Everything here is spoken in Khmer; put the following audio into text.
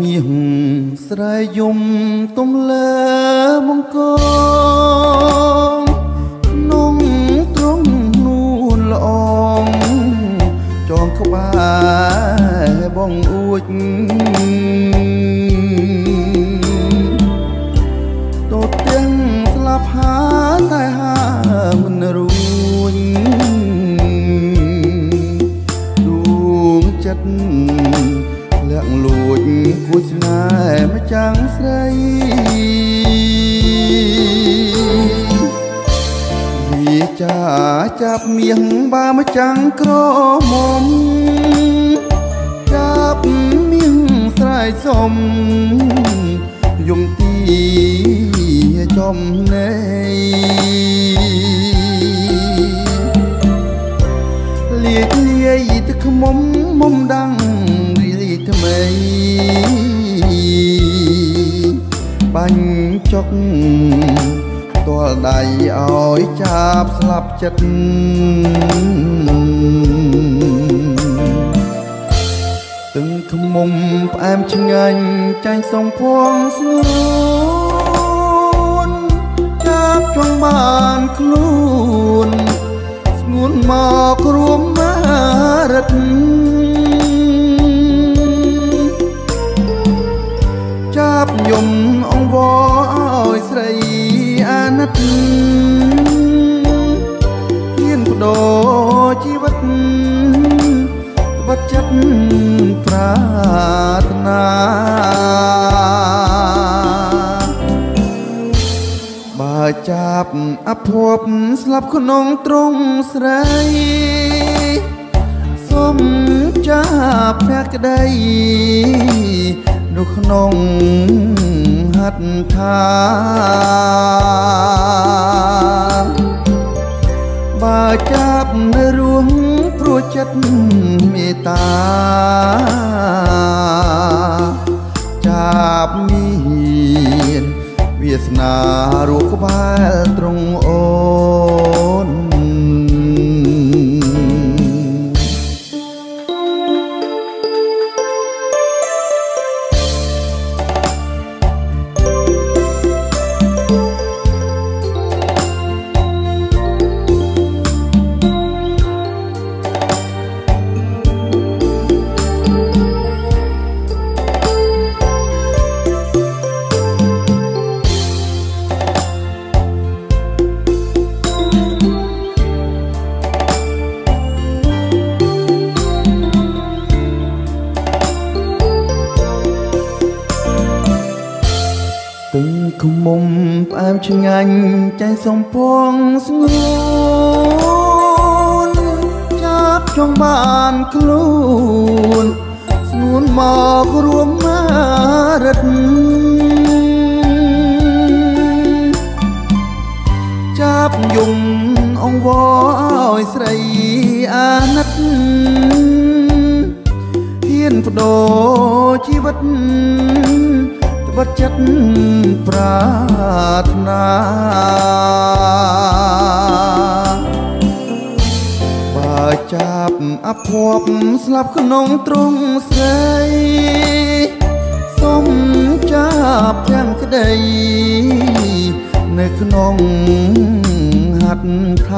មាសស្រែយំទំលើមង្គល ចាចាប់មាសបាម្ចាំងក្រមុំចាប់មាសស្រែកសុំយំទីចំនៃលាកលាយទឹកខ្មុំមុំដាំងរីលីថ្មីបាញ់ចុក តលដៃឲ្យចាប់ស្លាប់ចិត្តទឹងខ្មុំផ្អែមឆ្ងាញ់ចាញ់សំភងស្ងួនចាប់ចង់បានខ្លួនស្ងួនមករួមមារិតចាប់យំ ហ៊ានបដូរជីវិតត្បិតចិត្តប្រាថ្នាបើចាប់អភ័ព្វស្លាប់ក្នុងទ្រង់ស្រីសុំចាប់ភក្តីនៅក្នុង ហត្ថថាបើចាប់នៅរួងព្រោះចិត្តមេត្តា ផ្អែមឆ្ងាញ់ចាញ់សំពងស្ងួនចាប់ចង់បានខ្លួនស្ងួនមករួមមារិតចាប់យំអង្វរឲ្យស្រីអាណិតហ៊ានបដូរជីវិត ត្បិតចិត្តប្រាថ្នាបើចាប់អភ័ព្វស្លាប់ក្នុងទ្រង់ស្រីសុំចាប់ទាំងក្តី នៅក្នុងហត្ថ